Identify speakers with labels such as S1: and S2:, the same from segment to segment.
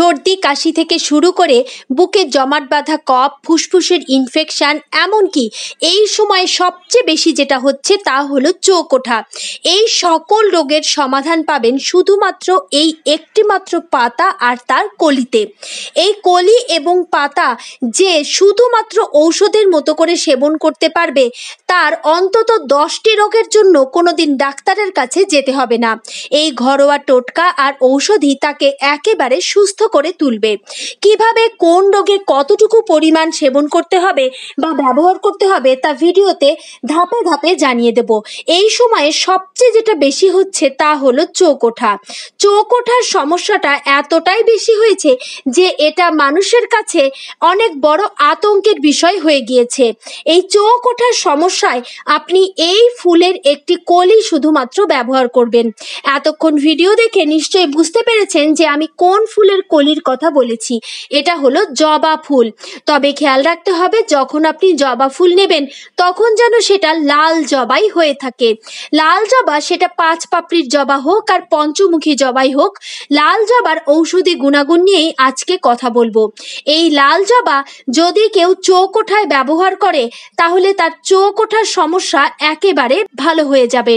S1: সর্দি, কাশি থেকে শুরু করে বুকে জমাট বাঁধা কফ, ফুসফুসের ইনফেকশন এমনকি এই সময় সবচেয়ে বেশি যেটা হচ্ছে তা হলো চোখ ওঠা। এই সকল রোগের সমাধান পাবেন শুধুমাত্র এই একটিমাত্র পাতা আর তার কলিতে। এই কলি এবং পাতা যে শুধুমাত্র ঔষধের মতো করে সেবন করতে পারবে, তার অন্তত দশটি রোগের জন্য কোনোদিন ডাক্তারের কাছে যেতে হবে না। এই ঘরোয়া টোটকা আর ঔষধই তাকে একেবারে সুস্থ করে তুলবে। কীভাবে কোন রোগে কতটুকু পরিমাণ সেবন করতে হবে বা ব্যবহার করতে হবে তা ভিডিওতে ধাপে ধাপে জানিয়ে দেব। এই সময়ে সবচেয়ে যেটা বেশি হচ্ছে তা হলো চোখ ওঠা। চোখ ওঠার সমস্যাটা এতটাই বেশি হয়েছে যে এটা মানুষের কাছে অনেক বড় আতঙ্কের বিষয় হয়ে গিয়েছে। এই চোখ ওঠার সমস্যায় আপনি এই ফুলের একটি কলি শুধুমাত্র ব্যবহার করবেন। এতক্ষণ ভিডিও দেখে নিশ্চয়ই বুঝতে পেরেছেন যে আমি কোন ফুলের কলির কথা বলেছি। এটা হলো জবা ফুল। তবে খেয়াল রাখতে হবে, যখন আপনি জবা ফুল নেবেন, তখন যেন সেটা লাল জবাই হয়ে থাকে। লাল জবা সেটা পাঁচ পাপড়ির জবা হোক আর পঞ্চমুখী জবাই হোক, লাল জবার ঔষধি গুণাগুণ নিয়েই আজকে কথা বলব। এই লাল জবা যদি কেউ চোখ ওঠায় ব্যবহার করে, তাহলে তার চোখ ওঠার সমস্যা একেবারে ভালো হয়ে যাবে।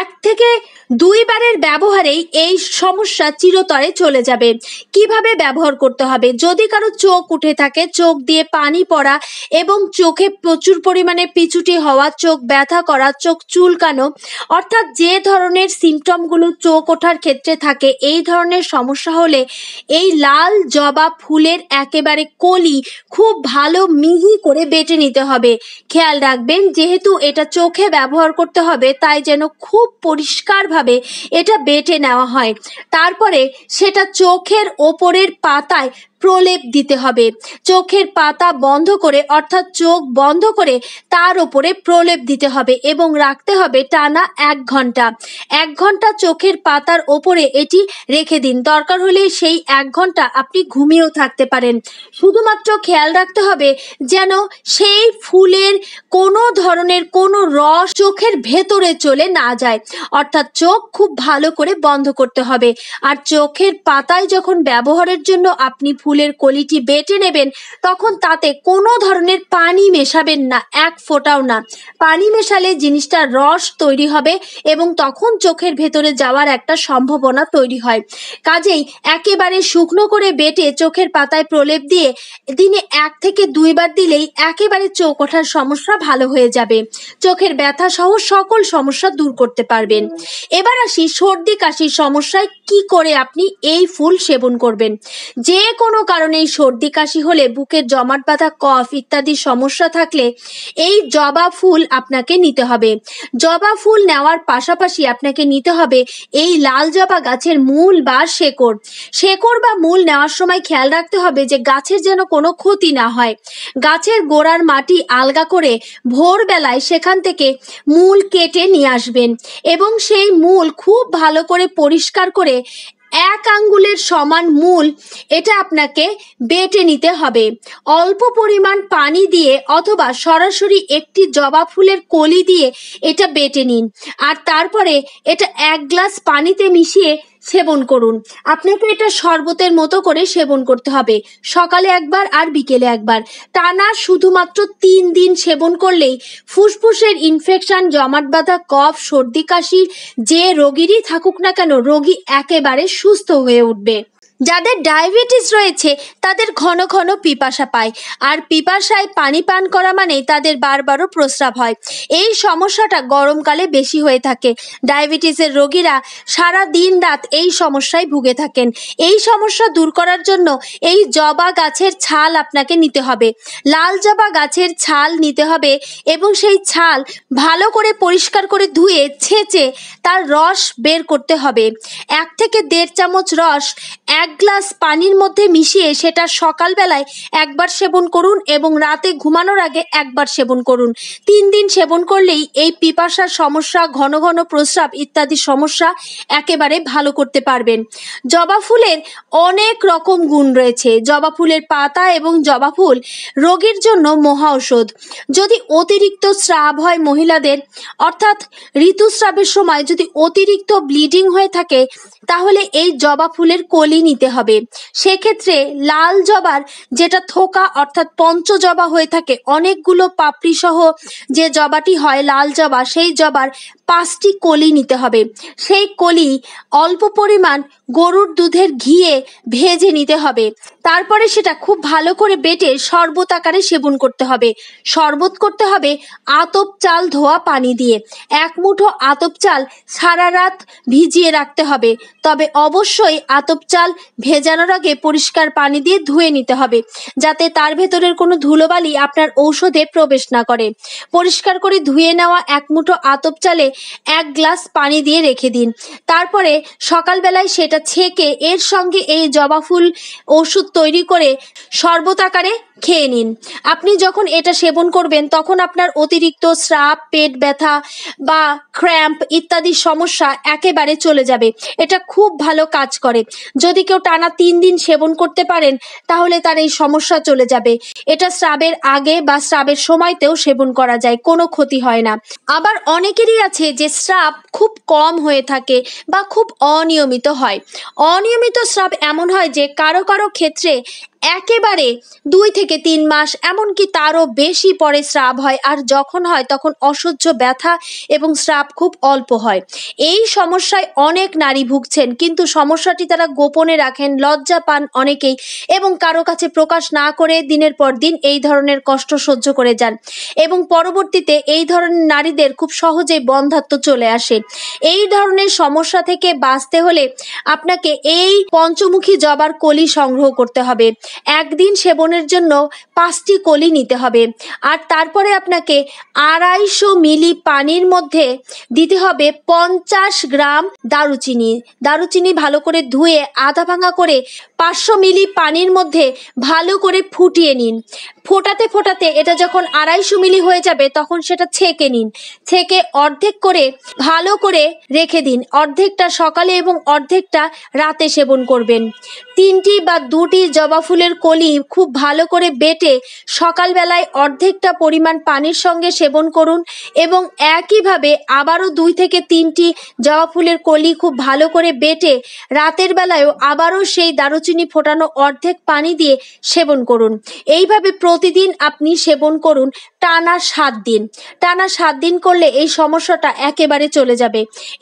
S1: এক থেকে দুইবারের ব্যবহারেই এই সমস্যা চিরতরে চলে যাবে। কীভাবে ব্যবহার করতে হবে? যদি কারও চোখ উঠে থাকে, চোখ দিয়ে পানি পড়া এবং চোখে প্রচুর পরিমাণে পিছুটি হওয়া, চোখ ব্যথা করা, চোখ চুলকানো, অর্থাৎ যে ধরনের সিমটমগুলো চোখ ওঠার ক্ষেত্রে থাকে, এই ধরনের সমস্যা হলে এই লাল জবা ফুলের একেবারে কলি খুব ভালো মিহি করে বেটে নিতে হবে। খেয়াল রাখবেন, যেহেতু এটা চোখে ব্যবহার করতে হবে, তাই যেন খুব পরিষ্কারভাবে এটা বেটে নেওয়া হয়। তারপরে সেটা চোখের ওপরের পাতায় প্রলেপ দিতে হবে। চোখের পাতা বন্ধ করে, অর্থাৎ চোখ বন্ধ করে তার ওপরে প্রলেপ দিতে হবে এবং রাখতে হবে টানা এক ঘণ্টা। এক ঘণ্টা চোখের পাতার ওপরে এটি রেখে দিন। দরকার হলে সেই এক ঘণ্টা আপনি ঘুমিয়েও থাকতে পারেন। শুধুমাত্র খেয়াল রাখতে হবে যেন সেই ফুলের কোনো ধরনের কোনো রস চোখের ভেতরে চলে না যায়। অর্থাৎ চোখ খুব ভালো করে বন্ধ করতে হবে। আর চোখের পাতায় যখন ব্যবহারের জন্য আপনি ফুলের কলিটি বেটে নেবেন, তখন তাতে কোনো ধরনের পানি মেশাবেন না, এক ফোঁটাও না। পানি মেশালে জিনিসটা রস তৈরি হবে এবং তখন চোখের ভেতরে যাওয়ার একটা সম্ভাবনা তৈরি হয়। কাজেই একেবারে শুকনো করে বেটে চোখের পাতায় প্রলেপ দিয়ে দিনে এক থেকে দুইবার দিলেই একেবারে চোখ ওঠার সমস্যা ভালো হয়ে যাবে। চোখের ব্যথা সহ সকল সমস্যা দূর করতে পারবেন। এবার আসি সর্দি কাশির সমস্যায় কি করে আপনি এই ফুল সেবন করবেন। যে কোনো কারণে সর্দি, কাশি হলে বুকের জমাট বাঁধা, কফ ইত্যাদি সমস্যা থাকলে এই জবা ফুল আপনাকে নিতে হবে। জবা ফুল নেওয়ার পাশাপাশি আপনাকে নিতে হবে এই লাল জবা গাছের মূল বা শেকড়। শেকড় বা মূল নেওয়ার সময় খেয়াল রাখতে হবে যে গাছের যেন কোনো ক্ষতি না হয়। গাছের গোড়ার মাটি আলগা করে ভোরবেলায় সেখান থেকে মূল কেটে নিয়ে আসবেন এবং সেই মূল খুব ভালো করে পরিষ্কার করে এক আঙ্গুলের সমান মূল, এটা আপনাকে বেটে নিতে হবে। অল্প পরিমাণ পানি দিয়ে অথবা সরাসরি একটি জবা ফুলের কলি দিয়ে এটা বেটে নিন। আর তারপরে এটা এক গ্লাস পানিতে মিশিয়ে সেবন করুন। আপনাকে এটা শরবতের মতো করে সেবন করতে হবে। সকালে একবার আর বিকেলে একবার। টানা শুধুমাত্র তিন দিন সেবন করলেই ফুসফুসের ইনফেকশন জমাট বাঁধা, কফ, সর্দি, কাশি যে রোগীরই থাকুক না কেন, রোগী একেবারে সুস্থ হয়ে উঠবে। যাদের ডায়াবেটিস রয়েছে, তাদের ঘন ঘন পিপাসা পায়। আর পিপাসায় পানি পান করা মানেই তাদের বারবারও প্রস্রাব হয়। এই সমস্যাটা গরমকালে বেশি হয়ে থাকে। ডায়াবেটিসের রোগীরা সারা দিন রাত এই সমস্যায় ভুগে থাকেন। এই সমস্যা দূর করার জন্য এই জবা গাছের ছাল আপনাকে নিতে হবে। লাল জবা গাছের ছাল নিতে হবে এবং সেই ছাল ভালো করে পরিষ্কার করে ধুয়ে, ছেঁচে তার রস বের করতে হবে। এক থেকে দেড় চামচ রস এক গ্লাস পানির মধ্যে মিশিয়ে সেটা সকালবেলায় একবার সেবন করুন এবং রাতে ঘুমানোর আগে একবার সেবন করুন। তিন দিন সেবন করলেই এই পিপাসার সমস্যা, ঘন ঘন প্রস্রাব ইত্যাদি সমস্যা একেবারে ভালো করতে পারবেন। জবা ফুলের অনেক রকম গুণ রয়েছে। জবা ফুলের পাতা এবং জবা ফুল রোগীর জন্য মহা ঔষধ। যদি অতিরিক্ত স্রাব হয় মহিলাদের, অর্থাৎ ঋতুস্রাবের সময় যদি অতিরিক্ত ব্লিডিং হয়ে থাকে, তাহলে এই জবা ফুলের কলি নিতে হবে। সেক্ষেত্রে লাল জবার যেটা থোকা অর্থাৎ পঞ্চ জবা হয়ে থাকে, অনেকগুলো পাপড়ি সহ যে জবাটি হয় লাল জবা, সেই জবার পাঁচটি কলি নিতে হবে। সেই কলি অল্প পরিমাণ গরুর দুধের ঘিয়ে ভেজে নিতে হবে। তারপরে সেটা খুব ভালো করে বেটে শরবত আকারে সেবন করতে হবে। শরবত করতে হবে আতপ চাল ধোয়া পানি দিয়ে। এক মুঠো আতপ চাল সারা রাত ভিজিয়ে রাখতে হবে। তবে অবশ্যই আতপ চাল ভেজানোর আগে পরিষ্কার পানি দিয়ে ধুয়ে নিতে হবে, যাতে তার ভেতরের কোনো ধুলোবালি আপনার ঔষধে প্রবেশ না করে। পরিষ্কার করে ধুয়ে নেওয়া এক মুঠো আতপ চালে এক গ্লাস পানি দিয়ে রেখে দিন। তারপরে সকালবেলায় সেটা ছেঁকে এর সঙ্গে এই জবা ফুল ওষুধ তৈরি করে সর্বতাকারে খেয়ে নিন। আপনি যখন এটা সেবন করবেন, তখন আপনার অতিরিক্ত স্রাব, পেট ব্যথা বা ক্র্যাম্প ইত্যাদি সমস্যা একেবারে চলে যাবে। এটা খুব ভালো কাজ করে। যদি কেউ টানা তিন দিন সেবন করতে পারেন, তাহলে তার এই সমস্যা চলে যাবে। এটা স্রাবের আগে বা স্রাবের সময়তেও সেবন করা যায়, কোনো ক্ষতি হয় না। আবার অনেকেরই আছে যে স্রাব খুব কম হয়ে থাকে বা খুব অনিয়মিত হয়। অনিয়মিত স্রাব এমন হয় যে কারও কারও ক্ষেত্রে একেবারে দুই থেকে তিন মাস, এমনকি তারও বেশি পরে স্রাব হয়, আর যখন হয় তখন অসহ্য ব্যথা এবং স্রাব খুব অল্প হয়। এই সমস্যায় অনেক নারী ভুগছেন, কিন্তু সমস্যাটি তারা গোপনে রাখেন, লজ্জা পান অনেকেই এবং কারও কাছে প্রকাশ না করে দিনের পর দিন এই ধরনের কষ্ট সহ্য করে যান এবং পরবর্তীতে এই ধরনের নারীদের খুব সহজেই বন্ধাত্ম চলে আসে। এই ধরনের সমস্যা থেকে বাঁচতে হলে আপনাকে এই পঞ্চমুখী জবার কলি সংগ্রহ করতে হবে। একদিন সেবনের জন্য পাঁচটি কলি নিতে হবে। আর তারপরে আপনাকে আড়াইশো মিলি পানির মধ্যে দিতে হবে পঞ্চাশ গ্রাম দারুচিনি। দারুচিনি ভালো করে ধুয়ে আধা ভাঙা করে পাঁচশো মিলি পানির মধ্যে ভালো করে ফুটিয়ে নিন। ফোটাতে ফোটাতে এটা যখন আড়াইশো মিলি হয়ে যাবে, তখন সেটা ছেঁকে নিন। ছেঁকে অর্ধেক করে ভালো করে রেখে দিন। অর্ধেকটা সকালে এবং অর্ধেকটা রাতে সেবন করবেন। তিনটি বা দুটি জবা ফুলের কলি খুব ভালো করে বেটে সকালবেলায় অর্ধেকটা পরিমাণ পানির সঙ্গে সেবন করুন এবং একইভাবে আবারও দুই থেকে তিনটি জবা ফুলের কলি খুব ভালো করে বেটে রাতের বেলায়ও আবারও সেই দারুচিনি ফোটানো অর্ধেক পানি দিয়ে সেবন করুন। এইভাবে প্রতিদিন আপনি সেবন করুন টানা সাত দিন। টানা সাত দিন করলে এই সমস্যাটা একেবারে চলে যাবে।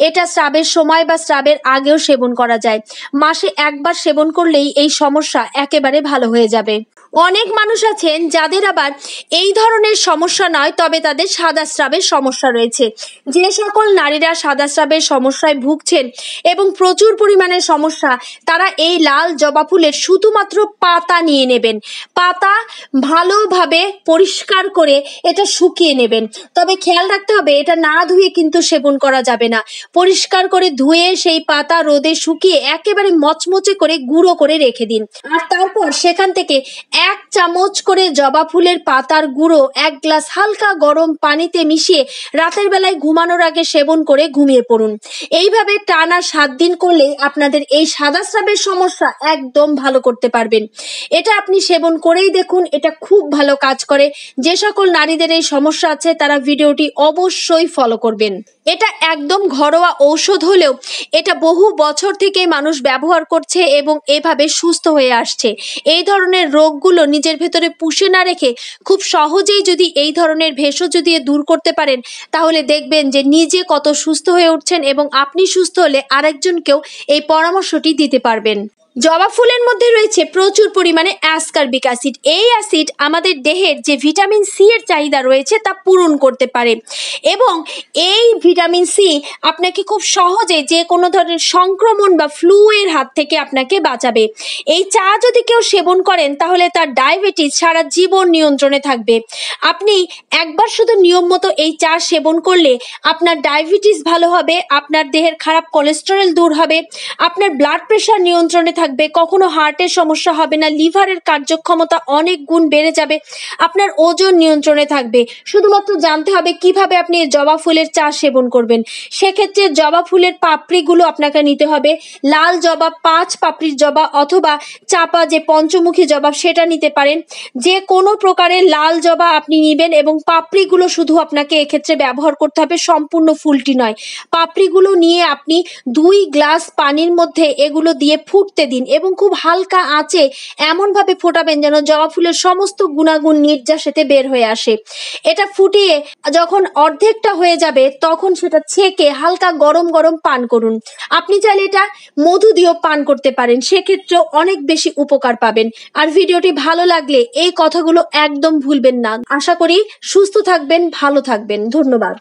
S1: এটা স্রাবের সময় বা স্রাবের আগেও সেবন করা যায়। মাসে একবার সেবন করলেই এই সমস্যা একেবারে ভালো হয়ে যাবে। অনেক মানুষ আছেন যাদের আবার এই ধরনের সমস্যা নয়, তবে তাদের সাদা স্রাবের সমস্যা রয়েছে। যে সকল নারীরা সাদা স্রাবের সমস্যায় ভুগছেন এবং প্রচুর পরিমাণে সমস্যা, তারা এই লাল জবা ফুলের শুধুমাত্র পাতা নিয়ে নেবেন। পাতা ভালোভাবে পরিষ্কার করে এটা শুকিয়ে নেবেন। তবে খেয়াল রাখতে হবে, এটা না ধুয়ে কিন্তু সেবন করা যাবে না। পরিষ্কার করে ধুয়ে সেই পাতা রোদে শুকিয়ে একেবারে মচমচে করে গুঁড়ো করে রেখে দিন। আর তারপর সেখান থেকে এক চামচ করে জবা ফুলের পাতার গুঁড়ো, এক গ্লাস হালকা গরম পানিতে মিশিয়ে রাতের বেলায় ঘুমানোর আগে সেবন করে ঘুমিয়ে পড়ুন। এইভাবে টানা সাত দিন করলে আপনাদের এই সাদা স্রাবের সমস্যা একদম ভালো করতে পারবেন। এটা আপনি সেবন করেই দেখুন, এটা খুব ভালো কাজ করে। যে সকল নারীদের এই সমস্যা আছে, তারা ভিডিওটি অবশ্যই ফলো করবেন। এটা একদম ঘরোয়া ঔষধ হলেও এটা বহু বছর থেকে মানুষ ব্যবহার করছে এবং এভাবে সুস্থ হয়ে আসছে। এই ধরনের রোগগুলো নিজের ভেতরে পুষে না রেখে খুব সহজেই যদি এই ধরনের ভেষজ দিয়ে দূর করতে পারেন, তাহলে দেখবেন যে নিজে কত সুস্থ হয়ে উঠছেন এবং আপনি সুস্থ হলে আরেকজনকেও এই পরামর্শটি দিতে পারবেন। জবা ফুলের মধ্যে রয়েছে প্রচুর পরিমাণে অ্যাসকার্বিক অ্যাসিড এই অ্যাসিড আমাদের দেহের যে ভিটামিন সি এর চাহিদা রয়েছে তা পূরণ করতে পারে। এবং এই ভিটামিন সি আপনাকে খুব সহজে যে কোনো ধরনের সংক্রমণ বা ফ্লু এর হাত থেকে আপনাকে বাঁচাবে। এই চা যদি কেউ সেবন করেন, তাহলে তার ডায়াবেটিস সারা জীবন নিয়ন্ত্রণে থাকবে। আপনি একবার শুধু নিয়ম মতো এই চা সেবন করলে আপনার ডায়াবেটিস ভালো হবে, আপনার দেহের খারাপ কোলেস্টেরল দূর হবে, আপনার ব্লাড প্রেশার নিয়ন্ত্রণে থাকবে। কখনো হার্টের সমস্যা হবে না লিভারের কার্যক্ষমতা অনেক গুণ বেড়ে যাবে, আপনার ওজন নিয়ন্ত্রণে থাকবে। শুধুমাত্র জানতে হবে কীভাবে আপনি জবা ফুলের চা সেবন করবেন। সেক্ষেত্রে জবা ফুলের পাপড়িগুলো আপনাকে নিতে হবে, লাল জবা, পাঁচ পাপড়ির জবা অথবা চাপা যে পঞ্চমুখী জবা সেটা নিতে পারেন। যে কোনো প্রকারের লাল জবা আপনি নিবেন এবং পাপড়িগুলো শুধু আপনাকে এক্ষেত্রে ব্যবহার করতে হবে, সম্পূর্ণ ফুলটি নয়। পাপড়িগুলো নিয়ে আপনি দুই গ্লাস পানির মধ্যে এগুলো দিয়ে ফুটতে দিন এবং খুব হালকা আঁচে এমনভাবে ফোটাবেন যেন জবা ফুলের সমস্ত গুণাগুণ নির্যাসেতে বের হয়ে আসে। এটা ফুটিয়ে যখন অর্ধেকটা হয়ে যাবে, তখন সেটা ছেঁকে হালকা গরম গরম পান করুন। আপনি চাইলে এটা মধু দিয়েও পান করতে পারেন, সেক্ষেত্রেও অনেক বেশি উপকার পাবেন। আর ভিডিওটি ভালো লাগলে এই কথাগুলো একদম ভুলবেন না। আশা করি সুস্থ থাকবেন, ভালো থাকবেন। ধন্যবাদ।